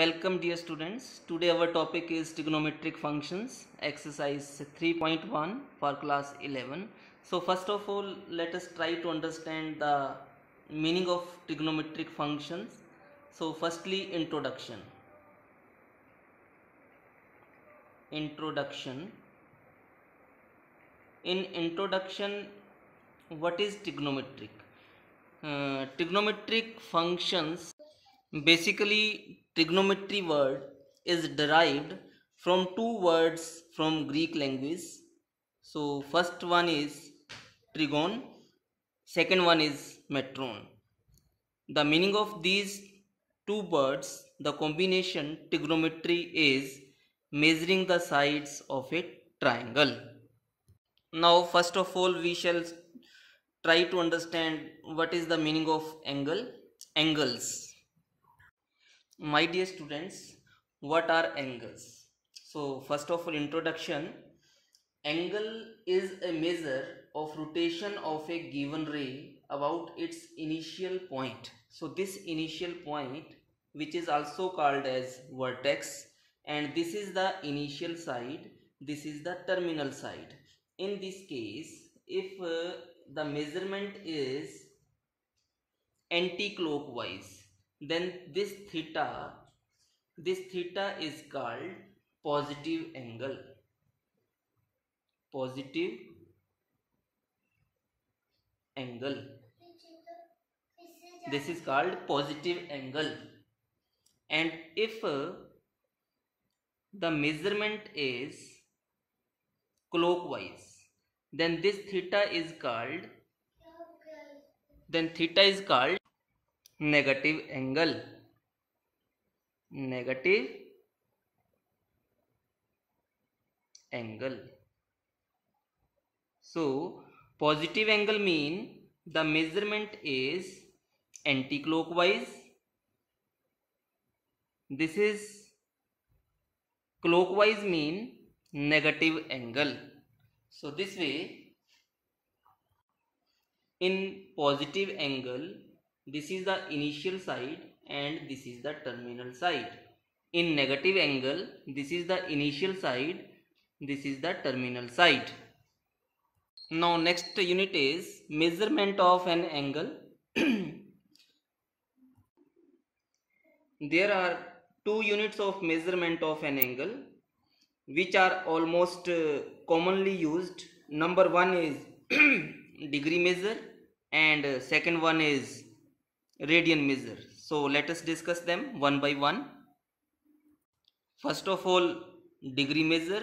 Welcome dear students. Today our topic is trigonometric functions exercise 3.1 for class 11. So first of all let us try to understand the meaning of trigonometric functions. So firstly introduction. Introduction. In introduction what is trigonometric? Uh, trigonometric functions basically trigonometry word is derived from two words from greek language. So first one is trigon second one is metron. The meaning of these two words the combination trigonometry is measuring the sides of a triangle. Now first of all we shall try to understand what is the meaning of angle angles my dear students what are angles? So first of all introduction. Angle is a measure of rotation of a given ray about its initial point. So this initial point which is also called as vertex and this is the initial side this is the terminal side. In this case if uh, the measurement is anti-clockwise then this theta this theta is called positive angle. Positive angle. This is called positive angle. And if uh, the measurement is clockwise then this theta is called then theta is called negative angle negative angle so positive angle mean the measurement is anti clockwise this is clockwise mean negative angle so this way in positive angle this is the initial side and this is the terminal side. In negative angle this is the initial side this is the terminal side. Now next unit is measurement of an angle. There are two units of measurement of an angle which are almost uh, commonly used. Number one is degree measure and uh, second one is radian measure. So let us discuss them one by one. First of all degree measure.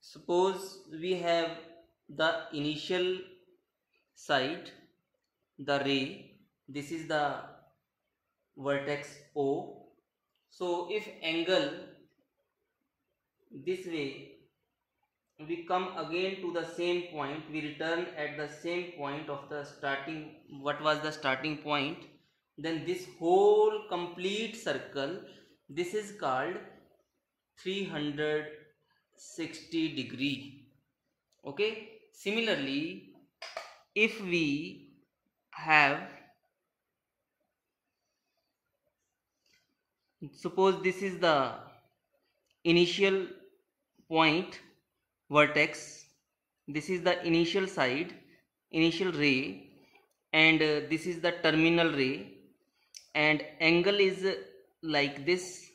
Suppose we have the initial side the ray. This is the vertex o. So if angle this way we come again to the same point. We return at the same point of the starting what was the starting point? Then this whole complete circle this is called 360 degree. Okay? Similarly if we have suppose this is the initial point vertex. This is the initial side initial ray and uh, this is the terminal ray. And angle is uh, like this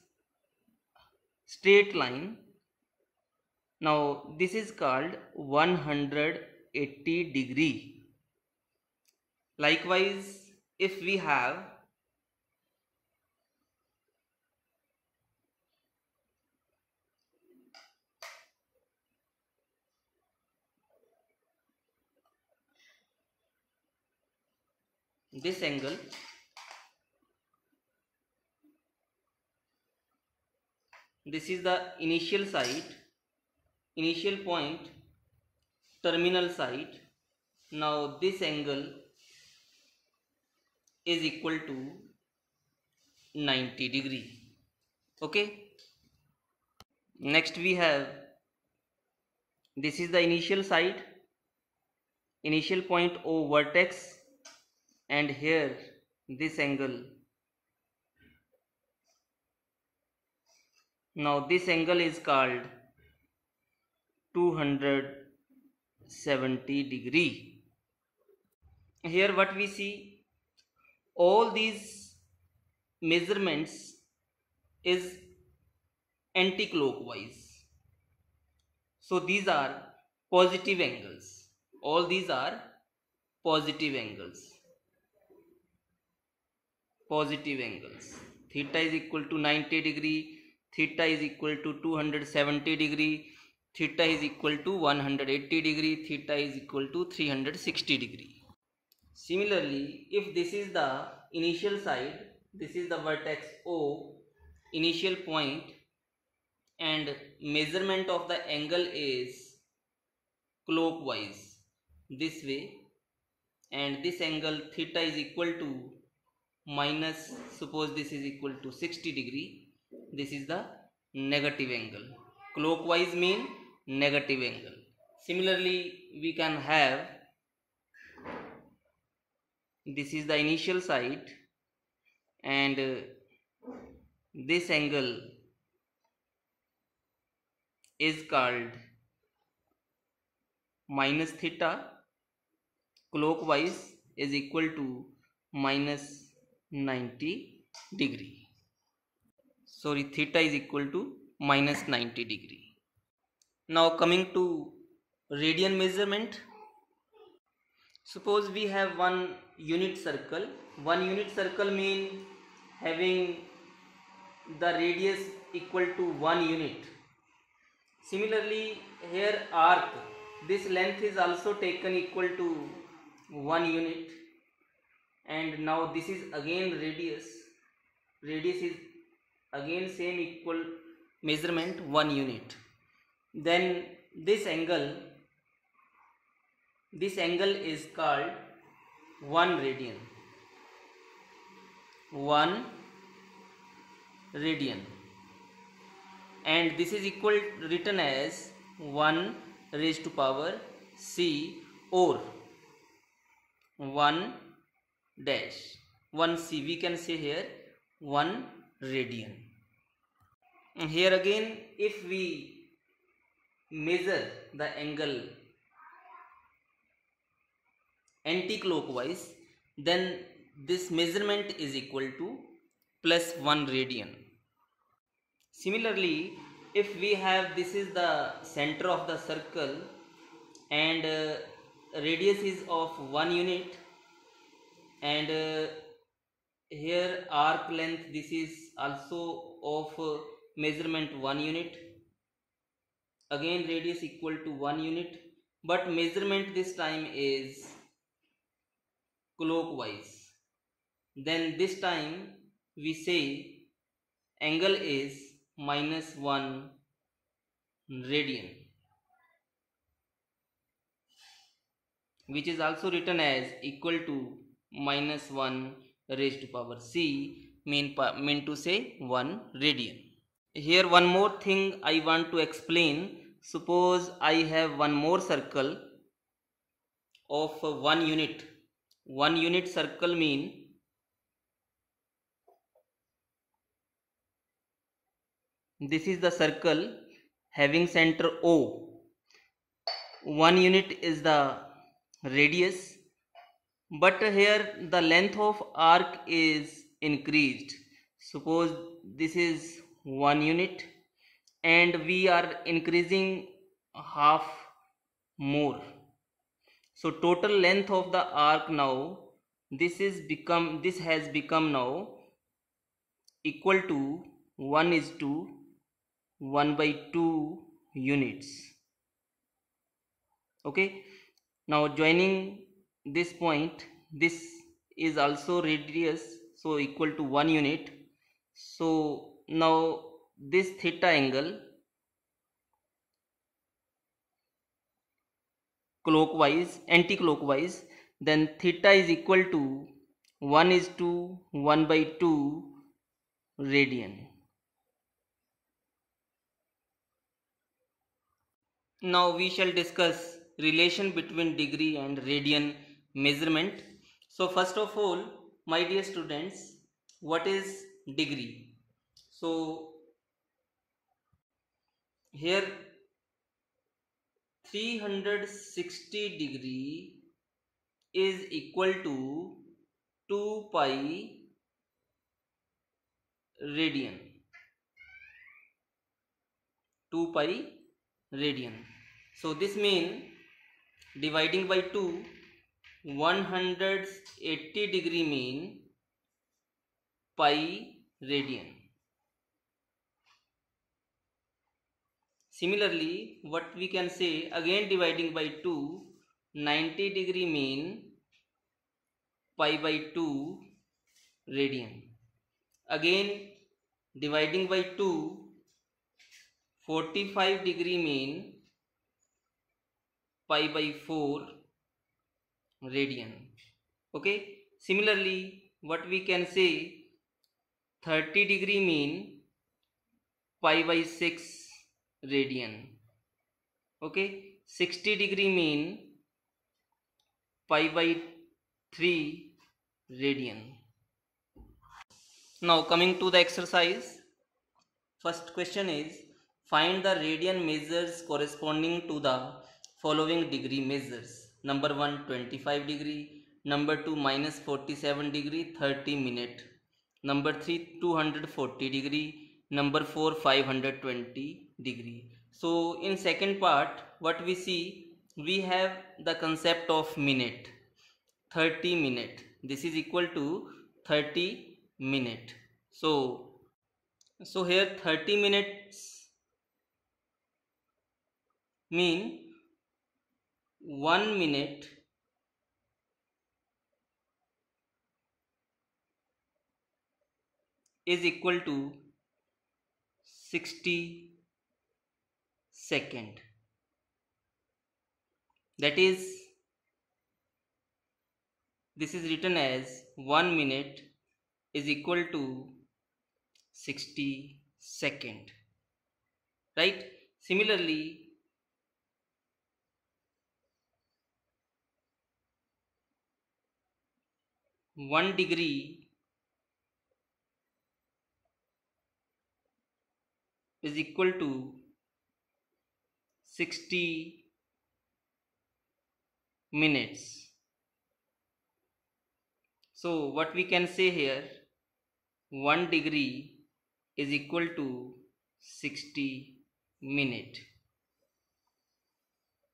straight line. Now this is called 180 degree. Likewise if we have this angle. This is the initial side initial point terminal side. Now this angle is equal to 90 degree. Okay? Next we have this is the initial side. Initial point o vertex and here this angle. Now this angle is called 270 degree. Here what we see all these measurements is anti-clockwise. So these are positive angles. All these are positive angles positive angles. Theta is equal to 90 degree theta is equal to 270 degree theta is equal to 180 degree theta is equal to 360 degree. Similarly if this is the initial side this is the vertex o initial point and measurement of the angle is clockwise this way and this angle theta is equal to minus suppose this is equal to 60 degree this is the negative angle. Clockwise mean negative angle. Similarly we can have this is the initial side and uh, this angle is called minus theta. Clockwise is equal to minus 90 degree. Sorry theta is equal to minus 90 degree. Now coming to radian measurement. Suppose we have one unit circle. One unit circle mean having the radius equal to one unit. Similarly here arc this length is also taken equal to one unit and now this is again radius. Radius is again same equal measurement one unit. Then this angle this angle is called 1 radian. 1 radian. And this is equal written as 1 raised to power c or 1 dash. 1 c we can say here 1 radian. Here again if we measure the angle anti-clockwise then this measurement is equal to plus 1 radian. Similarly if we have this is the center of the circle and uh, radius is of 1 unit and uh, here arc length this is also of uh, measurement 1 unit. Again radius equal to 1 unit. But measurement this time is clockwise. Then this time we say angle is minus 1 radian. Which is also written as equal to minus 1 raised to power c mean, mean to say 1 radian. Here one more thing I want to explain. Suppose I have one more circle of 1 unit. 1 unit circle mean this is the circle having center O. 1 unit is the radius but here the length of arc is increased. Suppose this is one unit and we are increasing half more. So total length of the arc now this is become this has become now equal to 1 is to 1 by 2 units. Okay? Now joining this point this is also radius so equal to 1 unit. So now this theta angle clockwise anti-clockwise then theta is equal to 1 is to 1 by 2 radian. Now we shall discuss relation between degree and radian measurement. So first of all my dear students what is degree? So here 360 degree is equal to 2 pi radian. 2 pi radian. So this means dividing by 2 180 degree mean pi radian similarly what we can say again dividing by 2 90 degree mean pi by 2 radian again dividing by 2 45 degree mean pi by 4 radian. Okay? Similarly what we can say 30 degree mean pi by 6 radian. Okay? 60 degree mean pi by 3 radian. Now coming to the exercise first question is find the radian measures corresponding to the following degree measures number 1 25 degree. Number 2 minus 47 degree 30 minute. Number 3 240 degree. Number 4 520 degree. So in second part what we see we have the concept of minute. 30 minute. This is equal to 30 minute. So so here 30 minutes mean 1 minute is equal to 60 second. That is this is written as 1 minute is equal to 60 second. Right? Similarly 1 degree is equal to 60 minutes. So what we can say here 1 degree is equal to 60 minute.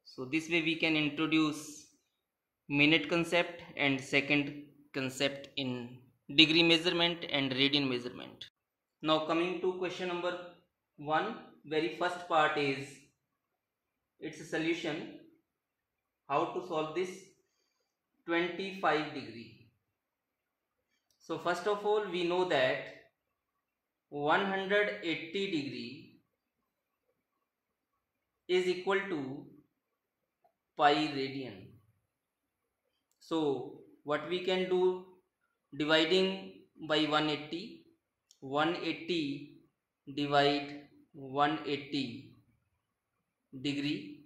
So this way we can introduce minute concept and second concept in degree measurement and radian measurement. Now coming to question number 1 very first part is its a solution how to solve this 25 degree. So first of all we know that 180 degree is equal to pi radian. So what we can do dividing by 180 180 divide 180 degree.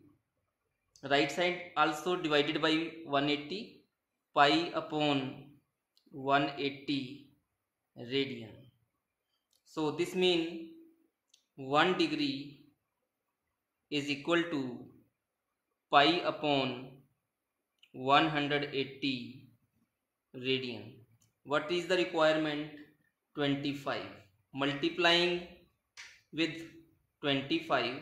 Right side also divided by 180 pi upon 180 radian. So this mean 1 degree is equal to pi upon 180 radian. What is the requirement? 25 multiplying with 25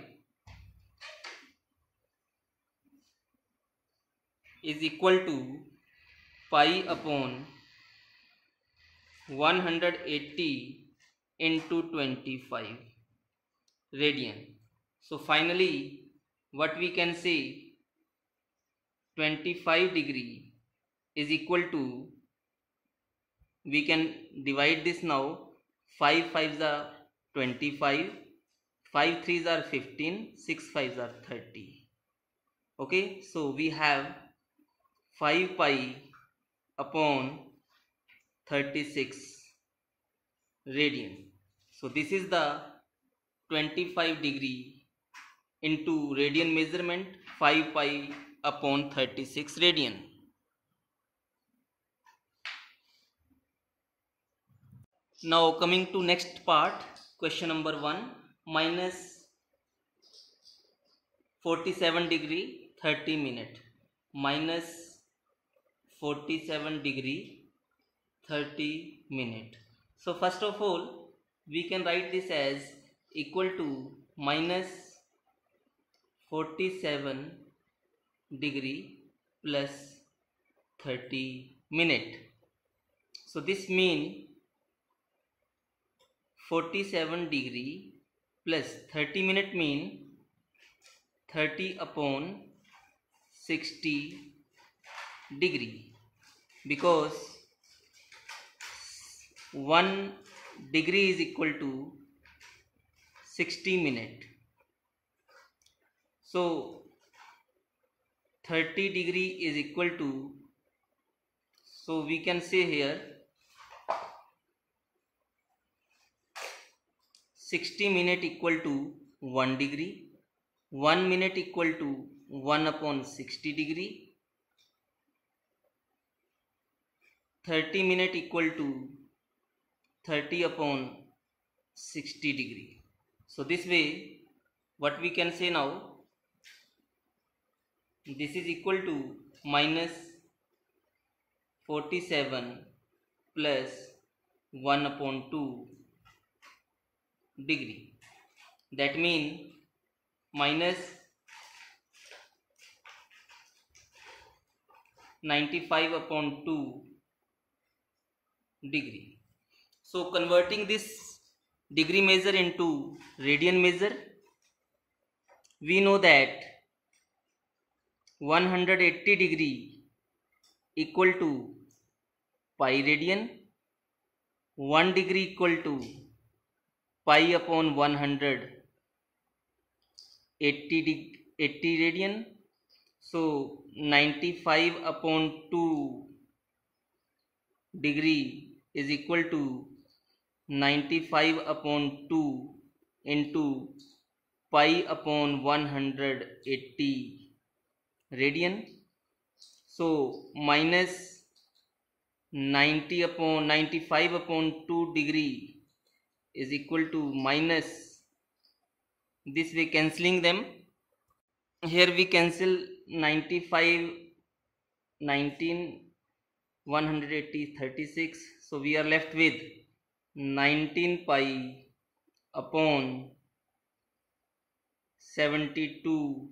is equal to pi upon 180 into 25 radian. So finally what we can say? 25 degree is equal to we can divide this now. 5 5s are 25 5 3s are 15 6 5s are 30 okay so we have 5 pi upon 36 radian. So this is the 25 degree into radian measurement 5 pi upon 36 radian now coming to next part question number 1 minus 47 degree 30 minute. Minus 47 degree 30 minute. So first of all we can write this as equal to minus 47 degree plus 30 minute. So this mean 47 degree plus 30 minute mean 30 upon 60 degree because 1 degree is equal to 60 minute. So 30 degree is equal to so we can say here 60 minute equal to 1 degree 1 minute equal to 1 upon 60 degree 30 minute equal to 30 upon 60 degree. So this way what we can say now this is equal to minus 47 plus 1 upon 2 degree. That mean minus 95 upon 2 degree. So converting this degree measure into radian measure we know that 180 degree equal to pi radian 1 degree equal to pi upon 100 80 80 radian. So 95 upon 2 degree is equal to 95 upon 2 into pi upon 180 radian. So minus 90 upon 95 upon 2 degree is equal to minus this way cancelling them. Here we cancel 95 19 180 36 so we are left with 19 pi upon 72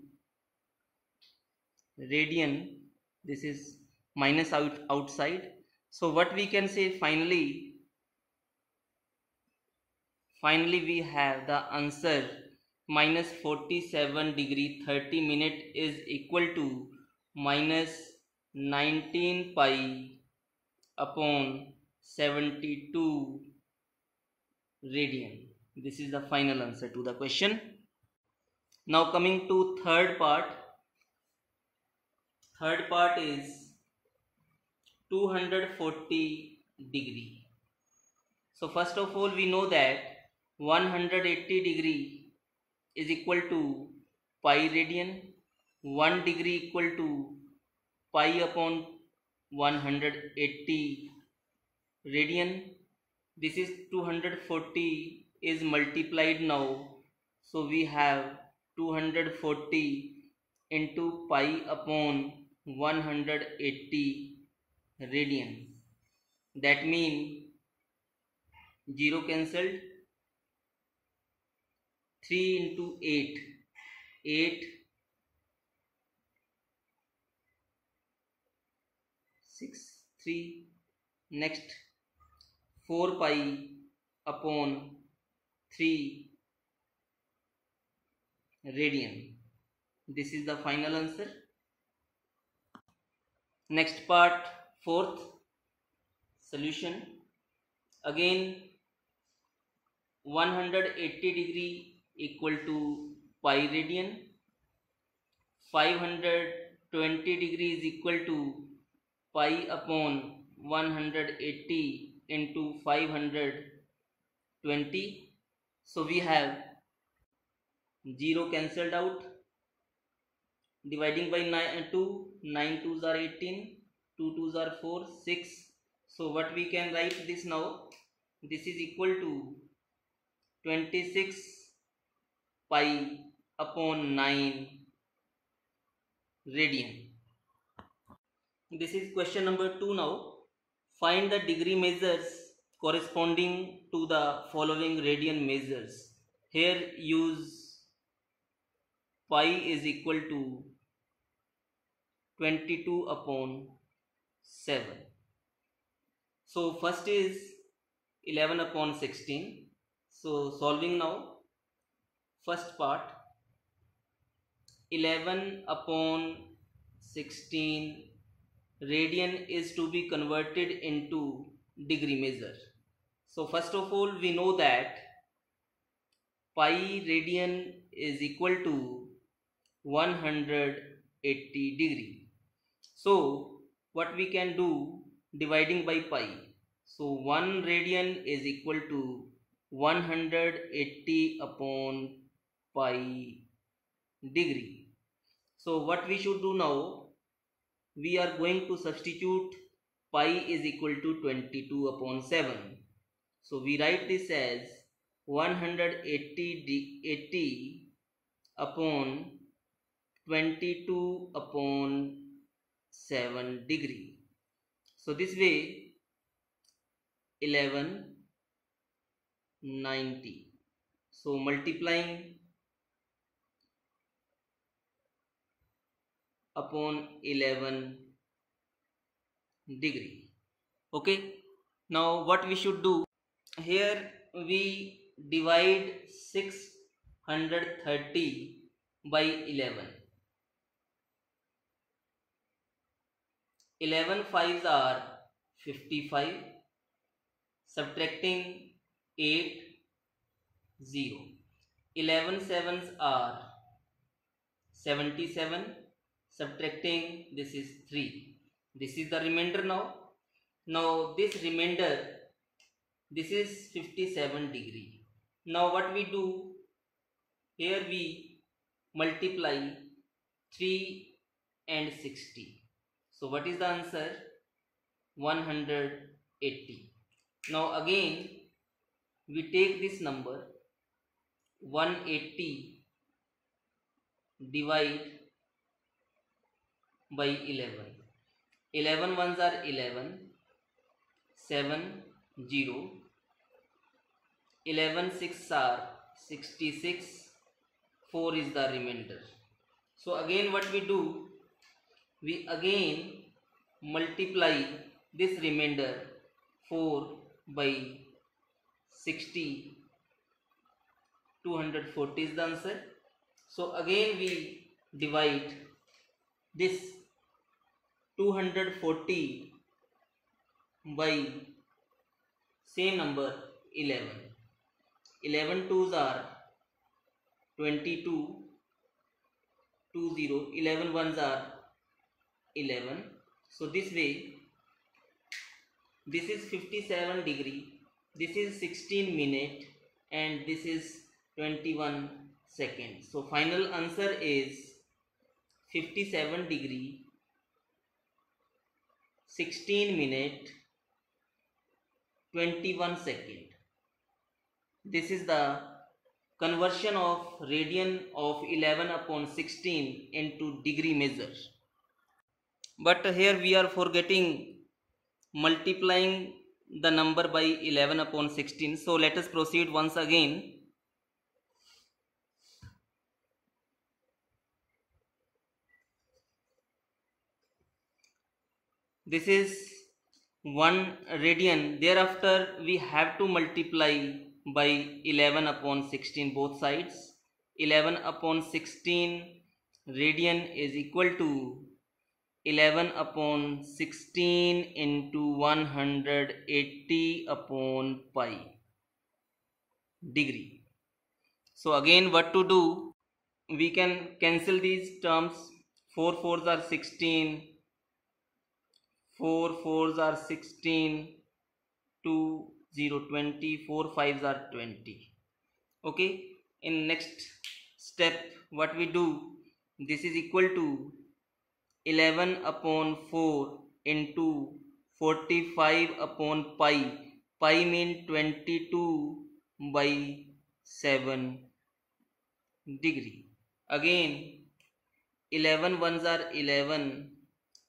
radian. This is minus out outside. So what we can say finally finally we have the answer. Minus 47 degree 30 minute is equal to minus 19 pi upon 72 radian. This is the final answer to the question. Now coming to third part. Third part is 240 degree. So first of all we know that 180 degree is equal to pi radian 1 degree equal to pi upon 180 radian. This is 240 is multiplied now. So we have 240 into pi upon 180 radian. That mean 0 cancelled 3 into 8 8 6 3 next 4 pi upon 3 radian. This is the final answer. Next part fourth solution. Again 180 degree equal to pi radian. 520 degree is equal to pi upon 180 into 520 so we have 0 cancelled out. Dividing by 9 uh, 2 9 2s are 18 2 2s are 4 6 so what we can write this now? This is equal to 26 pi upon 9 radian. This is question number 2 now. Find the degree measures corresponding to the following radian measures. Here use pi is equal to 22 upon 7. So first is 11 upon 16. So solving now first part 11 upon 16 radian is to be converted into degree measure. So first of all we know that pi radian is equal to 180 degree. So what we can do dividing by pi. So 1 radian is equal to 180 upon pi degree. So what we should do now, we are going to substitute pi is equal to 22 upon 7. So we write this as 180 d 80 upon 22 upon 7 degree. So this way 11 90. So multiplying upon 11 degree. Okay? Now what we should do? Here we divide 630 by 11 11 fives are 55 subtracting 8 0 11 sevens are 77 subtracting this is 3 this is the remainder now. Now this remainder this is 57 degree. Now what we do? Here we multiply 3 and 60 so what is the answer? 180 now again we take this number 180 divide by 11 11 ones are 11 7 0 11 6 are 66 4 is the remainder. So again what we do? We again multiply this remainder 4 by 60 240 is the answer. So again we divide this 240 by same number 11 11 twos are 22 20 11 ones are 11 so this way this is 57 degree this is 16 minute and this is 21 second. So final answer is 57 degree 16 minute 21 second. This is the conversion of radian of 11 upon 16 into degree measure. But here we are forgetting multiplying the number by 11 upon 16 so let us proceed once again this is 1 radian. Thereafter we have to multiply by 11 upon 16 both sides. 11 upon 16 radian is equal to 11 upon 16 into 180 upon pi degree. So again what to do? We can cancel these terms. 4 4s are 16 4 4s are 16 2 0 20 4 5s are 20 okay? In next step what we do this is equal to 11 upon 4 into 45 upon pi. Pi mean 22 by 7 degree. Again 11 ones are 11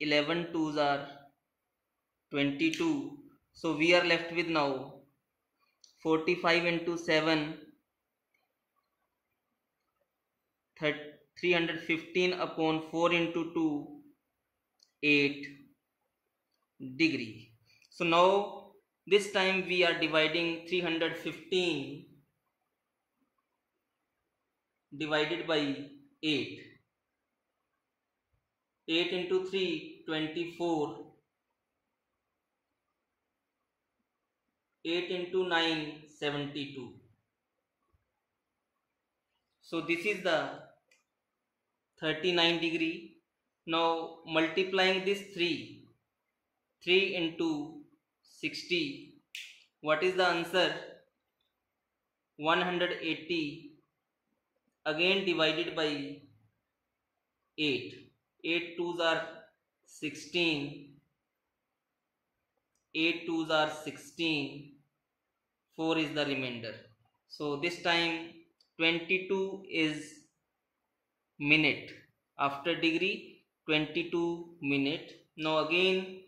11 twos are 22 so we are left with now 45 into 7 315 upon 4 into 2 8 degree. So now this time we are dividing 315 divided by 8 8 into 3 24 8 into 9 72 so this is the 39 degree. Now multiplying this 3 3 into 60 what is the answer? 180 again divided by 8 8 twos are 16 8 twos are 16 4 is the remainder. So this time 22 is minute. After degree 22 minute. Now again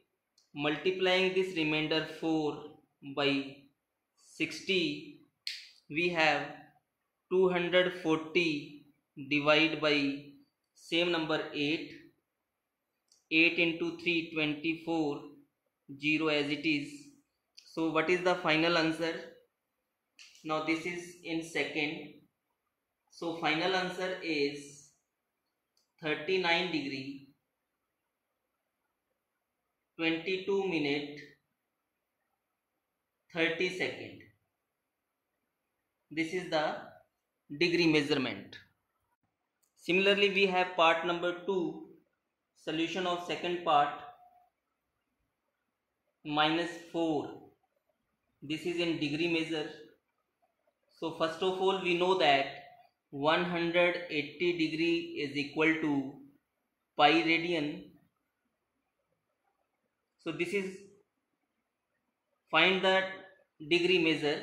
multiplying this remainder 4 by 60 we have 240 divided by same number 8 8 into 3 24 0 as it is. So what is the final answer? Now this is in second. So final answer is 39 degree 22 minute 30 second. This is the degree measurement. Similarly, we have part number 2, solution of second part, minus 4. This is in degree measure. So first of all, we know that 180 degree is equal to pi radian. So this is find the degree measure.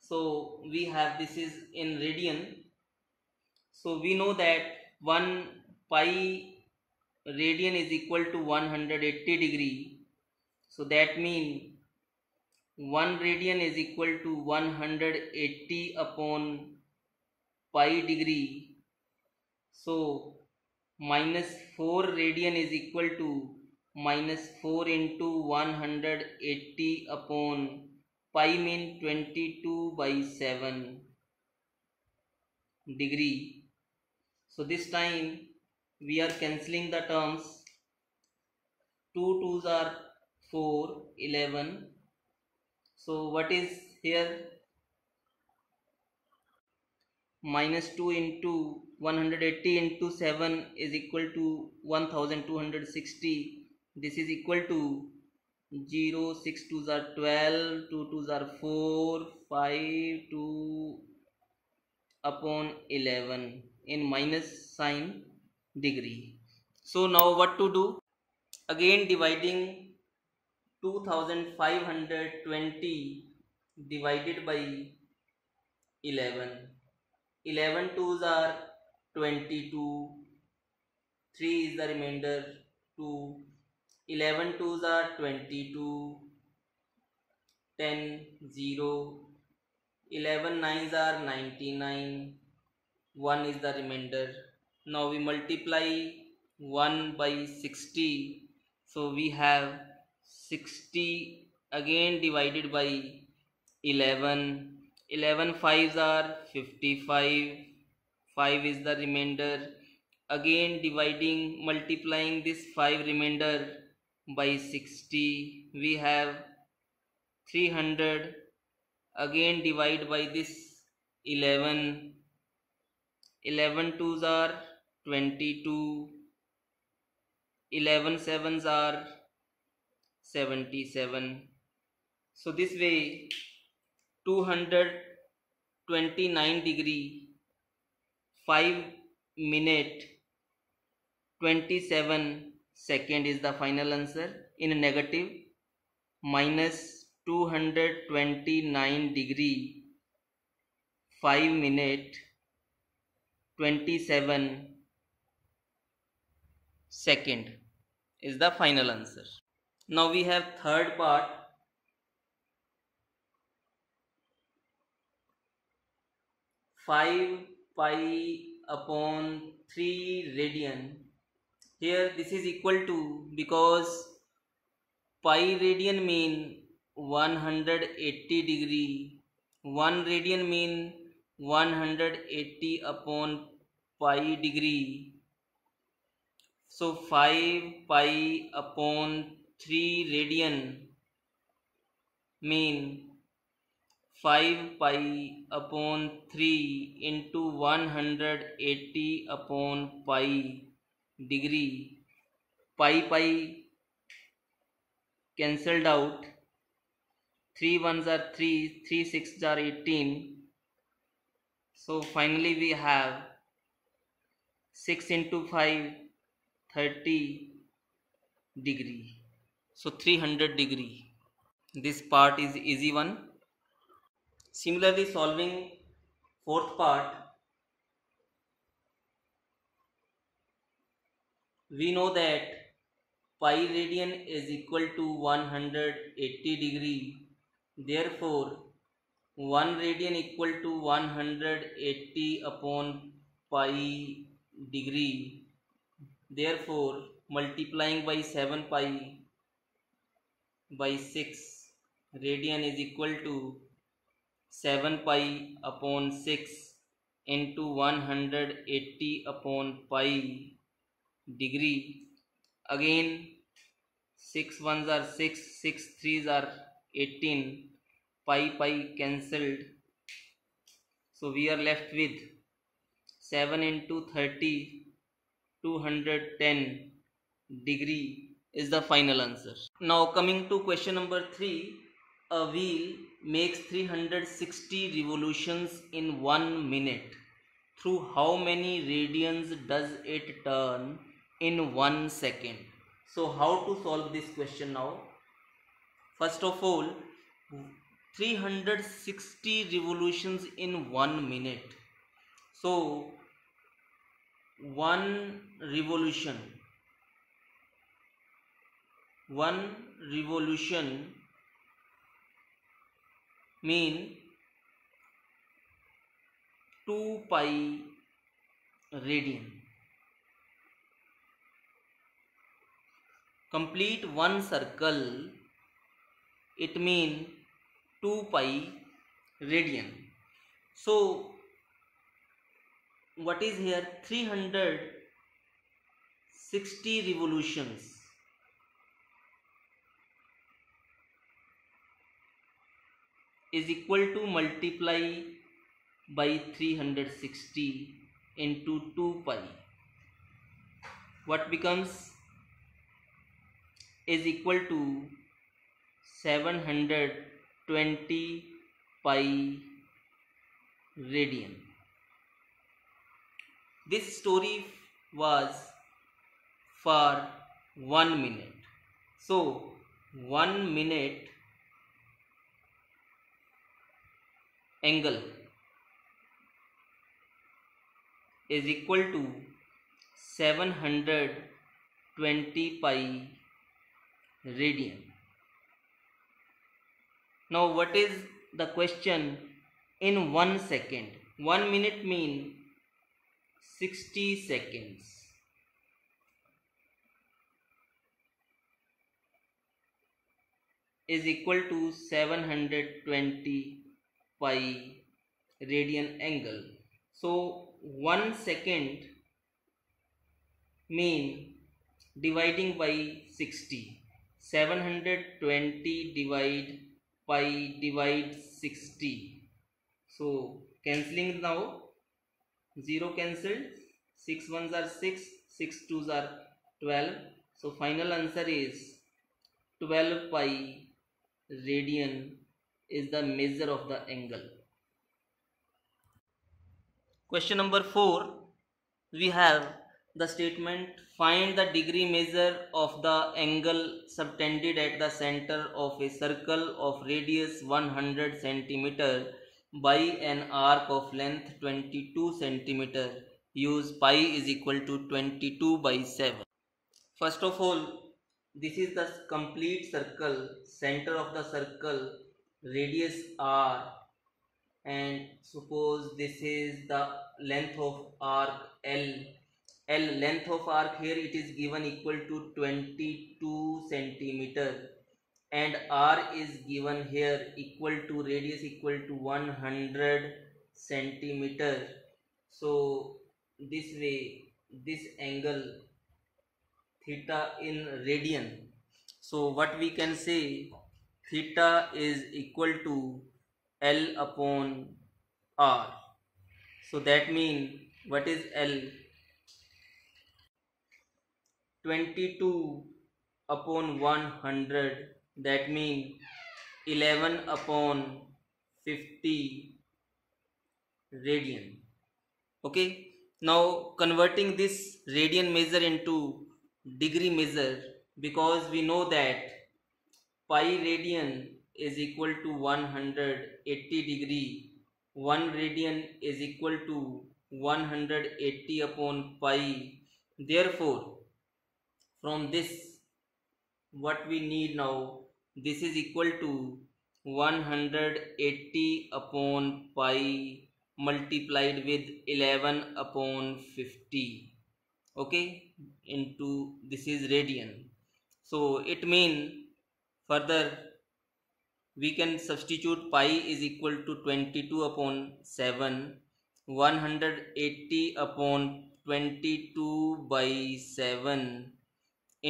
So we have this is in radian so we know that 1 pi radian is equal to 180 degree. So that means 1 radian is equal to 180 upon pi degree. So minus 4 radian is equal to minus 4 into 180 upon pi mean 22 by 7 degree so this time we are cancelling the terms 2 2s are 4 11 so what is here minus 2 into 180 into 7 is equal to 1260 this is equal to 0 6 2s are 12 2 2s are 4 5 2 upon 11 in minus sign degree. So now what to do? Again dividing 2520 divided by 11. 11 twos are 22. 3 is the remainder 2. 11 twos are 22. 10 0. 11 nines are 99 1 is the remainder now we multiply 1 by 60 so we have 60 again divided by 11 11 fives are 55 5 is the remainder. Again dividing multiplying this 5 remainder by 60 we have 300 again divide by this 11 11 twos are 22 11 sevens are 77 so this way 229 degree 5 minute 27 second is the final answer in negative minus 229 degree 5 minute 27 second is the final answer. Now we have third part. 5 pi upon 3 radian. Here this is equal to because pi radian mean 180 degree. 1 radian mean 180 upon pi degree. So 5 pi upon 3 radian mean 5 pi upon 3 into 180 upon pi degree. Pi pi cancelled out. 3 ones are 3 3 6 are 18 so finally we have 6 into 5 30 degree so 300 degree this part is easy one Similarly, solving fourth part, we know that pi radian is equal to 180 degree. Therefore, 1 radian equal to 180 upon pi degree. Therefore, multiplying by 7 pi by 6 radian is equal to 7 pi upon 6 into 180 upon pi degree. Again 6 ones are 6 6 threes are 18 pi pi cancelled. So we are left with 7 into 30 210 degree is the final answer. Now coming to question number 3 a wheel makes 360 revolutions in 1 minute. Through how many radians does it turn in 1 second? So how to solve this question now? First of all 360 revolutions in 1 minute. So one revolution one revolution mean 2 pi radian. Complete one circle, it mean 2 pi radian. So, what is here 360 revolutions is equal to multiply by 360 into 2 pi. What becomes is equal to 720 pi radian. This story was for 1 minute. So 1 minute angle is equal to 720 pi radian. Now what is the question in 1 second? 1 minute mean 60 seconds. is equal to 720 pi radian angle. So 1 second mean dividing by 60. 720 divide pi divide 60. So cancelling now 0 cancelled 6 ones are 6 6 twos are 12 so final answer is 12 pi radian is the measure of the angle. Question number 4 we have the statement find the degree measure of the angle subtended at the center of a circle of radius 100 centimeter by an arc of length 22 centimeter use pi is equal to 22 by 7 first of all this is the complete circle center of the circle radius r. And suppose this is the length of arc l. L length of arc here it is given equal to 22 centimeter. And r is given here equal to radius equal to 100 centimeter. So this way this angle theta in radian. So what we can say theta is equal to l upon r. So that mean what is l? 22 upon 100 that mean 11 upon 50 radian. Okay? Now converting this radian measure into degree measure because we know that pi radian is equal to 180 degree. 1 radian is equal to 180 upon pi. Therefore from this what we need now this is equal to 180 upon pi multiplied with 11 upon 50 okay? Into this is radian. So it mean further we can substitute pi is equal to 22 upon 7 180 upon 22 by 7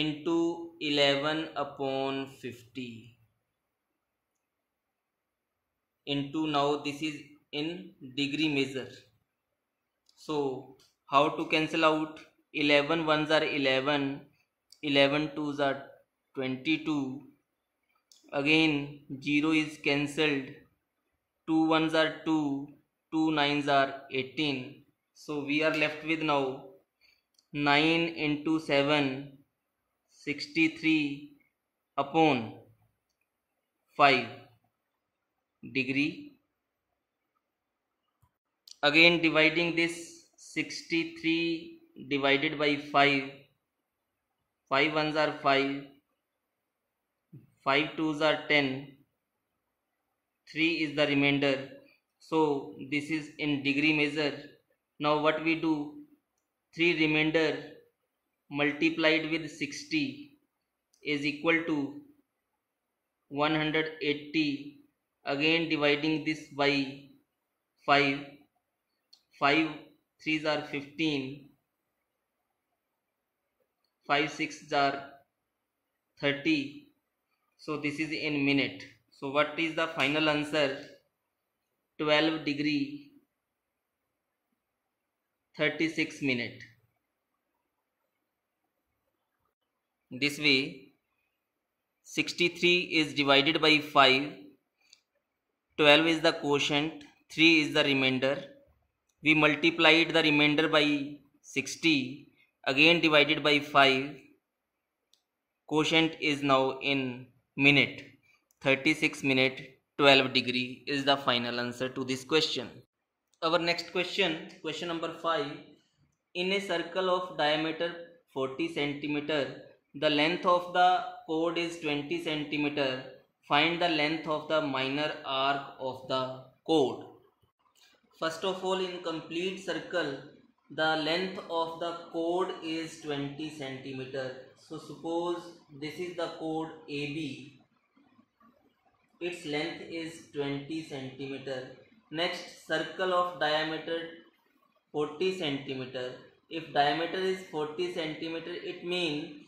into 11 upon 50 into now this is in degree measure. So how to cancel out? 11 ones are 11 11 twos are 22 again 0 is cancelled. 2 ones are 2 2 nines are 18 so we are left with now 9 into 7 63 upon 5 degree. Again dividing this 63 divided by 5 5 ones are 5 5 twos are 10 3 is the remainder. So this is in degree measure. Now what we do? 3 remainder multiplied with 60 is equal to 180 again dividing this by 5 5 3s are 15 5 6 are 30 so this is in minute. So what is the final answer? 12 degree 36 minute. This way 63 is divided by 5 12 is the quotient. 3 is the remainder. We multiplied the remainder by 60 again divided by 5 quotient is now in minute 36 minute 12 degree is the final answer to this question. Our next question question number 5 in a circle of diameter 40 centimeter the length of the chord is 20 centimeter. Find the length of the minor arc of the chord first of all in complete circle the length of the chord is 20 centimeter so suppose this is the chord AB its length is 20 centimeter. Next circle of diameter 40 centimeter. If diameter is 40 centimeter it means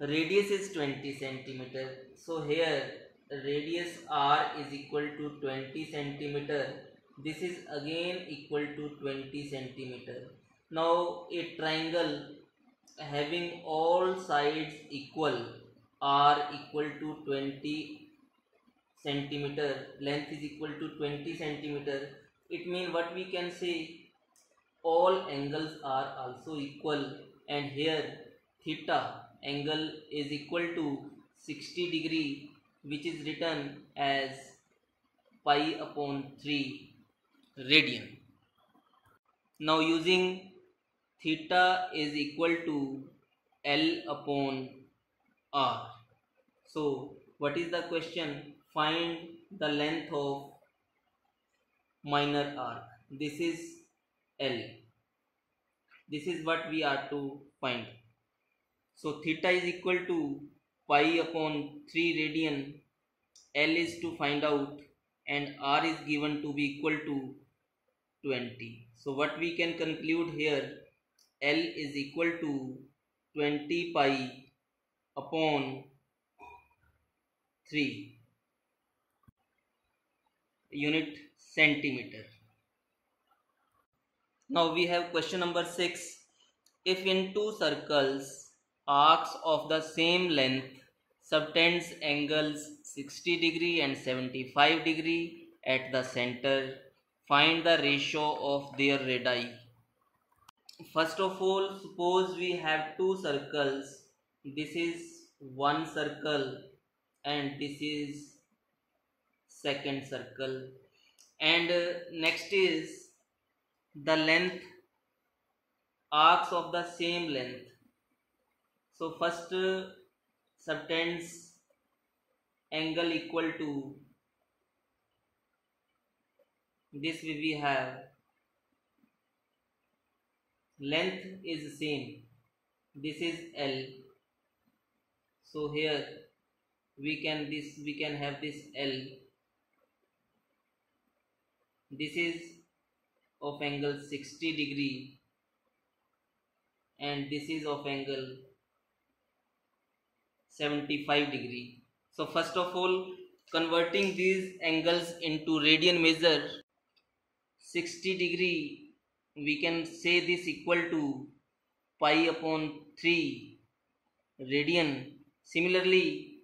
radius is 20 centimeter. So here radius r is equal to 20 centimeter. This is again equal to 20 centimeter. Now a triangle having all sides equal are equal to 20 centimeter length is equal to 20 centimeter it means what we can say? All angles are also equal and here theta angle is equal to 60 degree which is written as pi upon 3 radian. Now using theta is equal to L upon R. So what is the question? Find the length of minor arc. This is L. This is what we are to find. So theta is equal to pi upon 3 radian. L is to find out and R is given to be equal to 20. So what we can conclude here L is equal to 20 pi upon 3 unit centimeter. Now we have question number 6. If in two circles arcs of the same length subtends angles 60 degree and 75 degree at the center, find the ratio of their radii. First of all, suppose we have two circles. This is one circle and this is second circle. And uh, next is the length arcs of the same length. So first uh, subtends angle equal to this we have length is same. This is L. So here we can this we can have this L. This is of angle 60 degree and this is of angle 75 degree. So first of all converting these angles into radian measure 60 degree we can say this equal to pi upon 3 radian. Similarly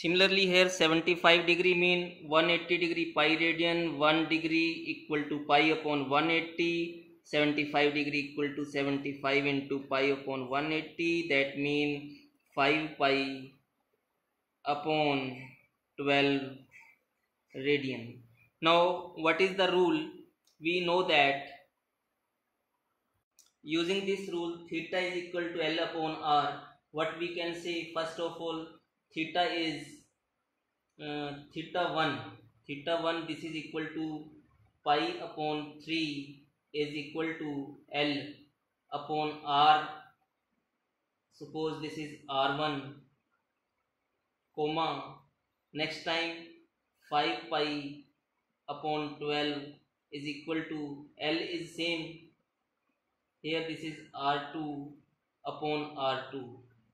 similarly here 75 degree mean 180 degree pi radian 1 degree equal to pi upon 180 75 degree equal to 75 into pi upon 180 that mean 5 pi upon 12 radian now what is the rule? We know that using this rule theta is equal to l upon r. What we can say? First of all theta is uh, theta 1 theta 1 this is equal to pi upon 3 is equal to L upon R. Suppose this is R1 comma next time 5 pi upon 12 is equal to L is same. Here this is R2 upon R2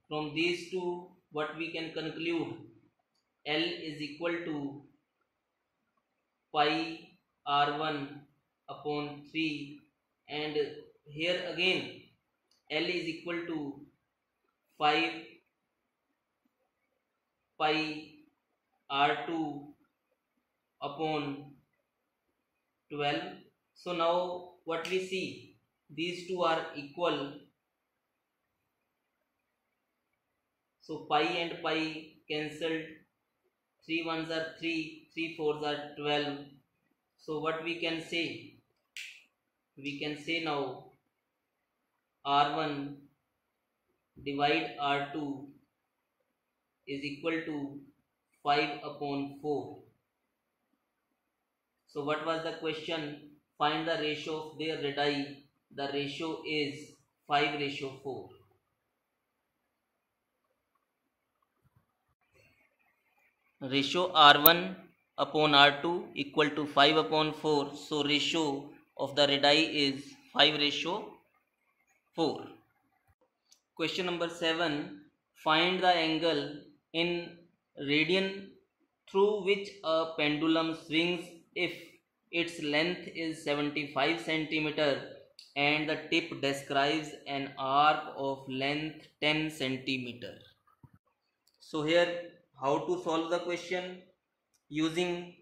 from these two what we can conclude? L is equal to pi R1 upon 3 and here again L is equal to 5 pi R2 upon 12 so now what we see these two are equal. So pi and pi cancelled. 3 ones are 3 3 fours are 12 so what we can say? We can say now r1 divide r2 is equal to 5 upon 4 so what was the question? Find the ratio of their radii. The ratio is 5 ratio 4 ratio r1 upon r2 equal to 5 upon 4 so ratio of the radii is 5 ratio 4 question number 7 find the angle in radian through which a pendulum swings if its length is 75 centimeter and the tip describes an arc of length 10 centimeter. So here how to solve the question? Using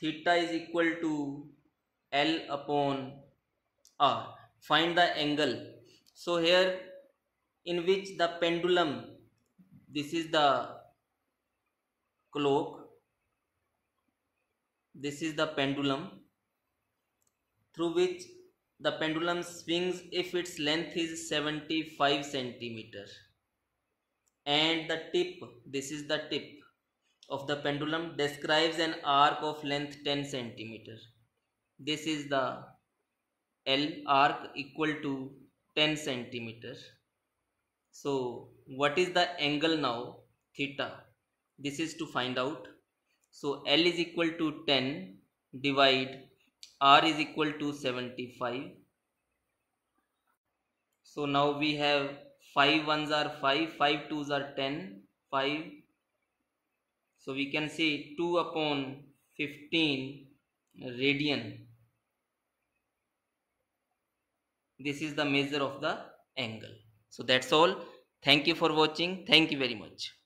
theta is equal to L upon R. Find the angle. So here in which the pendulum this is the clock this is the pendulum through which the pendulum swings if its length is 75 centimeter. And the tip this is the tip of the pendulum describes an arc of length 10 centimeter. This is the L arc equal to 10 centimeter. So what is the angle now? Theta. This is to find out so L is equal to 10 divide R is equal to 75 so now we have 5 ones are 5 5 twos are 10 5 so we can say 2 upon 15 radian. This is the measure of the angle. So that's all. Thank you for watching. Thank you very much